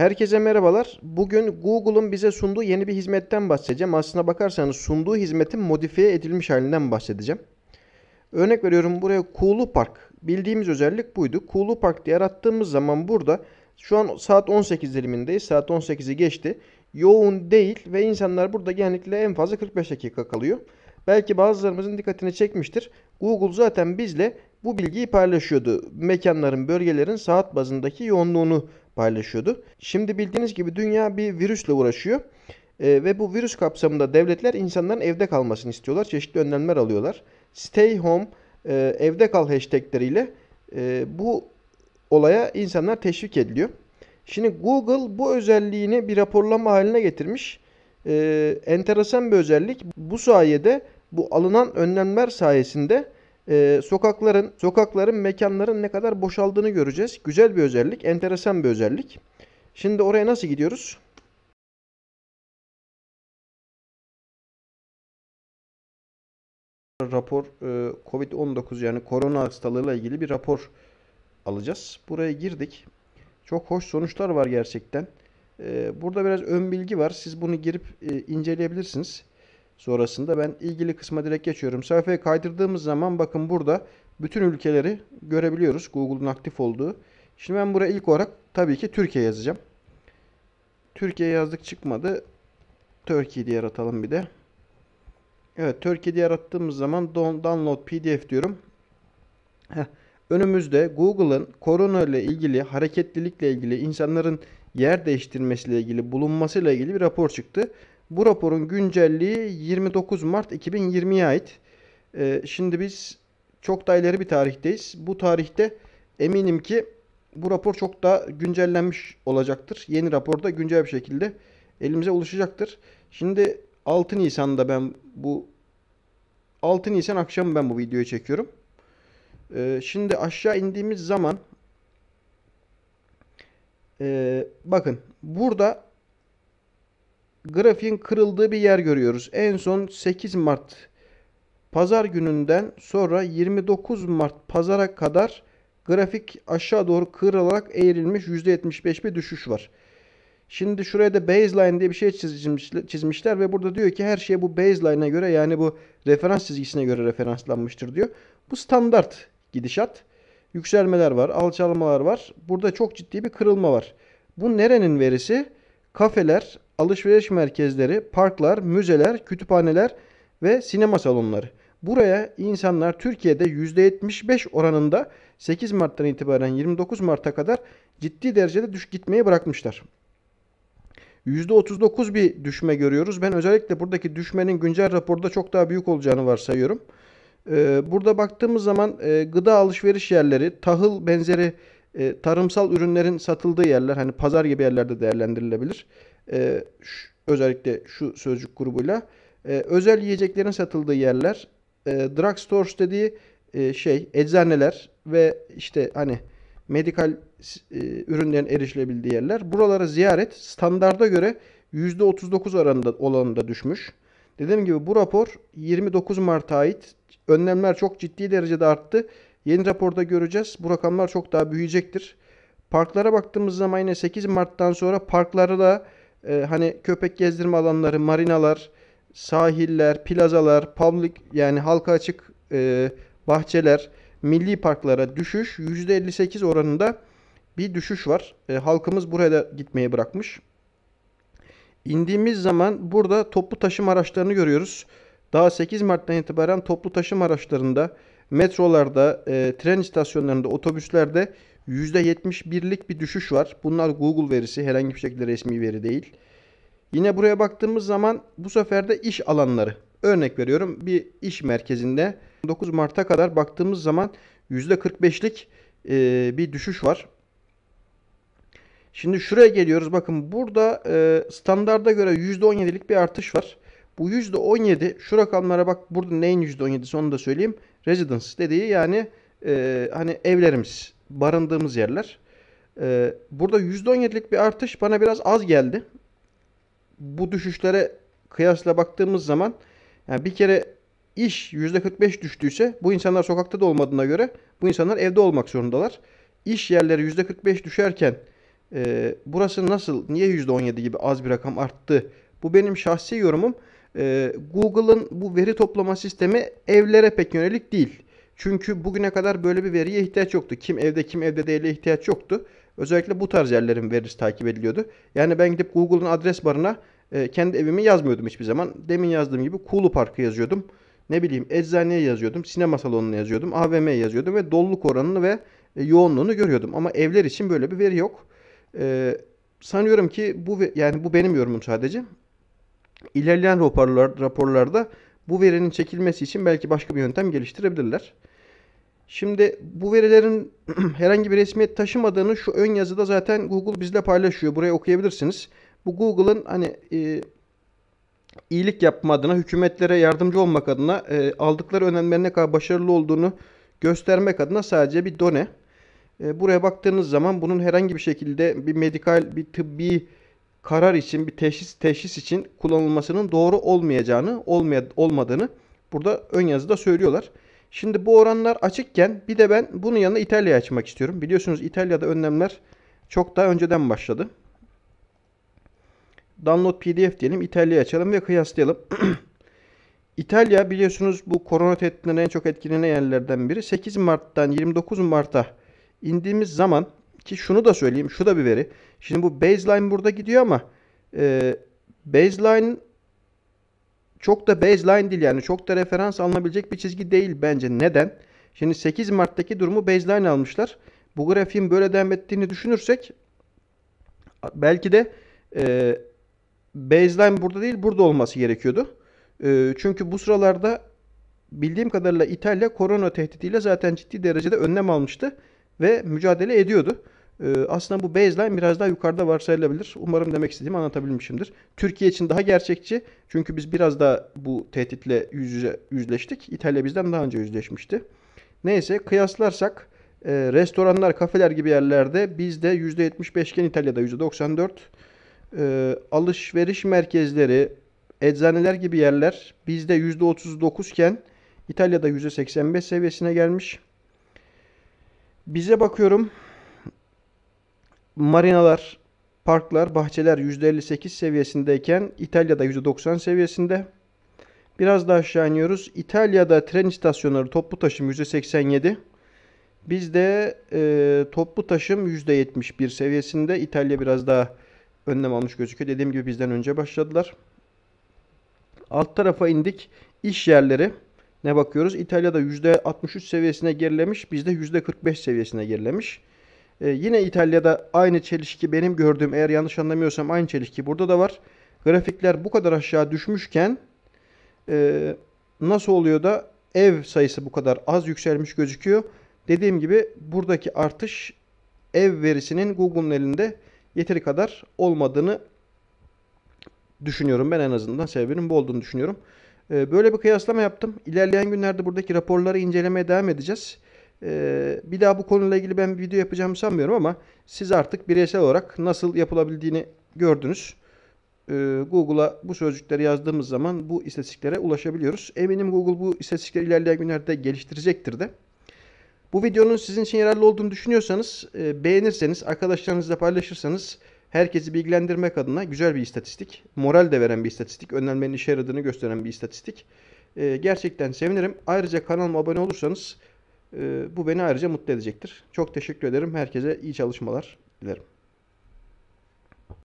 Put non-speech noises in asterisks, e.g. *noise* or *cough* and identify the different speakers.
Speaker 1: Herkese merhabalar. Bugün Google'un bize sunduğu yeni bir hizmetten bahsedeceğim. Aslına bakarsanız sunduğu hizmetin modifiye edilmiş halinden bahsedeceğim. Örnek veriyorum buraya Kulu Park. Bildiğimiz özellik buydu. Kulu Park diye arattığımız zaman burada şu an saat 18 dilimindeyiz. Saat 18'i geçti. Yoğun değil ve insanlar burada genellikle en fazla 45 dakika kalıyor. Belki bazılarımızın dikkatini çekmiştir. Google zaten bizle bu bilgiyi paylaşıyordu. Mekanların, bölgelerin saat bazındaki yoğunluğunu paylaşıyordu. Şimdi bildiğiniz gibi dünya bir virüsle uğraşıyor. Ee, ve bu virüs kapsamında devletler insanların evde kalmasını istiyorlar. Çeşitli önlemler alıyorlar. Stay home, e, evde kal hashtagleriyle e, bu olaya insanlar teşvik ediliyor. Şimdi Google bu özelliğini bir raporlama haline getirmiş. Ee, enteresan bir özellik. Bu sayede bu alınan önlemler sayesinde e, sokakların, sokakların, mekanların ne kadar boşaldığını göreceğiz. Güzel bir özellik, enteresan bir özellik. Şimdi oraya nasıl gidiyoruz? Rapor e, Covid-19 yani korona hastalığıyla ilgili bir rapor alacağız. Buraya girdik. Çok hoş sonuçlar var gerçekten. E, burada biraz ön bilgi var. Siz bunu girip e, inceleyebilirsiniz. Sonrasında ben ilgili kısma direkt geçiyorum. Sayfaya kaydırdığımız zaman bakın burada bütün ülkeleri görebiliyoruz. Google'un aktif olduğu. Şimdi ben buraya ilk olarak tabii ki Türkiye yazacağım. Türkiye yazdık çıkmadı. Turkey diye aratalım bir de. Evet Turkey diye arattığımız zaman download pdf diyorum. Heh. Önümüzde Google'ın korona ile ilgili, hareketlilikle ilgili, insanların yer değiştirmesiyle ilgili, bulunmasıyla ilgili bir rapor çıktı. Bu raporun güncelliği 29 Mart 2020'ye ait. Ee, şimdi biz çok da ileri bir tarihteyiz. Bu tarihte eminim ki bu rapor çok daha güncellenmiş olacaktır. Yeni raporda güncel bir şekilde elimize ulaşacaktır. Şimdi 6 Nisan'da ben bu 6 Nisan akşamı ben bu videoyu çekiyorum. Ee, şimdi aşağı indiğimiz zaman ee, bakın burada grafiğin kırıldığı bir yer görüyoruz. En son 8 Mart pazar gününden sonra 29 Mart pazara kadar grafik aşağı doğru kırılarak eğrilmiş %75 bir düşüş var. Şimdi şuraya da baseline diye bir şey çizmişler, ve burada diyor ki her şey bu baseline'a göre yani bu referans çizgisine göre referanslanmıştır diyor. Bu standart gidişat. Yükselmeler var, alçalmalar var. Burada çok ciddi bir kırılma var. Bu nerenin verisi? Kafeler, alışveriş merkezleri, parklar, müzeler, kütüphaneler ve sinema salonları. Buraya insanlar Türkiye'de %75 oranında 8 Mart'tan itibaren 29 Mart'a kadar ciddi derecede düş gitmeye bırakmışlar. %39 bir düşme görüyoruz. Ben özellikle buradaki düşmenin güncel raporda çok daha büyük olacağını varsayıyorum. Ee, burada baktığımız zaman e, gıda alışveriş yerleri, tahıl benzeri e, tarımsal ürünlerin satıldığı yerler, hani pazar gibi yerlerde değerlendirilebilir. Ee, özellikle şu sözcük grubuyla. Ee, özel yiyeceklerin satıldığı yerler, e, drugstores dediği şey, eczaneler ve işte hani medikal ürünlerin erişilebildiği yerler. Buralara ziyaret standarda göre %39 oranında olanında düşmüş. Dediğim gibi bu rapor 29 Mart'a ait önlemler çok ciddi derecede arttı. Yeni raporda göreceğiz. Bu rakamlar çok daha büyüyecektir. Parklara baktığımız zaman yine 8 Mart'tan sonra parkları da e, hani köpek gezdirme alanları, marinalar, sahiller, plazalar, public yani halka açık e, bahçeler, milli parklara düşüş %58 oranında bir düşüş var. E, halkımız buraya da gitmeyi bırakmış. İndiğimiz zaman burada toplu taşıma araçlarını görüyoruz. Daha 8 Mart'tan itibaren toplu taşıma araçlarında, metrolarda, e, tren istasyonlarında, otobüslerde %71'lik bir düşüş var. Bunlar Google verisi, herhangi bir şekilde resmi veri değil. Yine buraya baktığımız zaman bu sefer de iş alanları. Örnek veriyorum bir iş merkezinde 9 Mart'a kadar baktığımız zaman %45'lik e, bir düşüş var. Şimdi şuraya geliyoruz. Bakın burada e, standarda göre %17'lik bir artış var. Bu %17 şu rakamlara bak burada neyin %17'si onu da söyleyeyim. Residence dediği yani e, hani evlerimiz, barındığımız yerler. E, burada %17'lik bir artış bana biraz az geldi. Bu düşüşlere kıyasla baktığımız zaman yani bir kere iş %45 düştüyse bu insanlar sokakta da olmadığına göre bu insanlar evde olmak zorundalar. İş yerleri %45 düşerken E, burası nasıl, niye %17 gibi az bir rakam arttı? Bu benim şahsi yorumum. E, Google'ın bu veri toplama sistemi evlere pek yönelik değil. Çünkü bugüne kadar böyle bir veriye ihtiyaç yoktu. Kim evde kim evde değil'e ihtiyaç yoktu. Özellikle bu tarz yerlerin verisi takip ediliyordu. Yani ben gidip Google'ın adres barına e, kendi evimi yazmıyordum hiçbir zaman. Demin yazdığım gibi Kulu Park'ı yazıyordum. Ne bileyim eczaneye yazıyordum, sinema salonuna yazıyordum, AVM'ye yazıyordum ve doluluk oranını ve e, yoğunluğunu görüyordum. Ama evler için böyle bir veri yok. E, sanıyorum ki bu yani bu benim yorumum sadece. İlerleyen raporlar, raporlarda bu verinin çekilmesi için belki başka bir yöntem geliştirebilirler. Şimdi bu verilerin *clears throat* herhangi bir resmiyet taşımadığını şu ön yazıda zaten Google bizle paylaşıyor. Buraya okuyabilirsiniz. Bu Google'ın hani e, iyilik yapma adına, hükümetlere yardımcı olmak adına e, aldıkları önlemlerin ne kadar başarılı olduğunu göstermek adına sadece bir done. E, buraya baktığınız zaman bunun herhangi bir şekilde bir medikal, bir tıbbi karar için, bir teşhis teşhis için kullanılmasının doğru olmayacağını, olmaya, olmadığını burada ön yazıda söylüyorlar. Şimdi bu oranlar açıkken bir de ben bunun yanına İtalya'yı açmak istiyorum. Biliyorsunuz İtalya'da önlemler çok daha önceden başladı. Download PDF diyelim. İtalya'yı açalım ve kıyaslayalım. *clears throat* İtalya biliyorsunuz bu korona tehditlerinden en çok etkilenen yerlerden biri. 8 Mart'tan 29 Mart'a indiğimiz zaman ki şunu da söyleyeyim. Şu da bir veri. Şimdi bu baseline burada gidiyor ama e, baseline çok da baseline değil yani çok da referans alınabilecek bir çizgi değil bence. Neden? Şimdi 8 Mart'taki durumu baseline almışlar. Bu grafiğin böyle devam ettiğini düşünürsek belki de e, baseline burada değil burada olması gerekiyordu. E, çünkü bu sıralarda bildiğim kadarıyla İtalya korona tehdidiyle zaten ciddi derecede önlem almıştı ve mücadele ediyordu. Ee, aslında bu baseline biraz daha yukarıda varsayılabilir. Umarım demek istediğimi anlatabilmişimdir. Türkiye için daha gerçekçi. Çünkü biz biraz daha bu tehditle yüz yüze yüzleştik. İtalya bizden daha önce yüzleşmişti. Neyse kıyaslarsak e, restoranlar, kafeler gibi yerlerde bizde %75 iken İtalya'da %94. E, alışveriş merkezleri, eczaneler gibi yerler bizde %39 iken İtalya'da %85 seviyesine gelmiş. Bize bakıyorum marinalar, parklar, bahçeler %58 seviyesindeyken İtalya'da %90 seviyesinde. Biraz daha aşağı iniyoruz. İtalya'da tren istasyonları toplu taşım %87. Bizde e, toplu taşım %71 seviyesinde. İtalya biraz daha önlem almış gözüküyor. Dediğim gibi bizden önce başladılar. Alt tarafa indik. İş yerleri ne bakıyoruz? İtalya'da %63 seviyesine gerilemiş. Bizde %45 seviyesine gerilemiş. Ee, yine İtalya'da aynı çelişki benim gördüğüm eğer yanlış anlamıyorsam aynı çelişki burada da var. Grafikler bu kadar aşağı düşmüşken e, nasıl oluyor da ev sayısı bu kadar az yükselmiş gözüküyor. Dediğim gibi buradaki artış ev verisinin Google'un elinde yeteri kadar olmadığını düşünüyorum. Ben en azından sebebinin bu olduğunu düşünüyorum. Ee, böyle bir kıyaslama yaptım. İlerleyen günlerde buradaki raporları incelemeye devam edeceğiz. Ee, bir daha bu konuyla ilgili ben bir video yapacağımı sanmıyorum ama siz artık bireysel olarak nasıl yapılabildiğini gördünüz. Ee, Google'a bu sözcükleri yazdığımız zaman bu istatistiklere ulaşabiliyoruz. Eminim Google bu istatistikleri ilerleyen günlerde geliştirecektir de. Bu videonun sizin için yararlı olduğunu düşünüyorsanız e, beğenirseniz, arkadaşlarınızla paylaşırsanız herkesi bilgilendirmek adına güzel bir istatistik. Moral de veren bir istatistik. Önlenmenin işe yaradığını gösteren bir istatistik. E, gerçekten sevinirim. Ayrıca kanalıma abone olursanız bu beni ayrıca mutlu edecektir. Çok teşekkür ederim. Herkese iyi çalışmalar dilerim.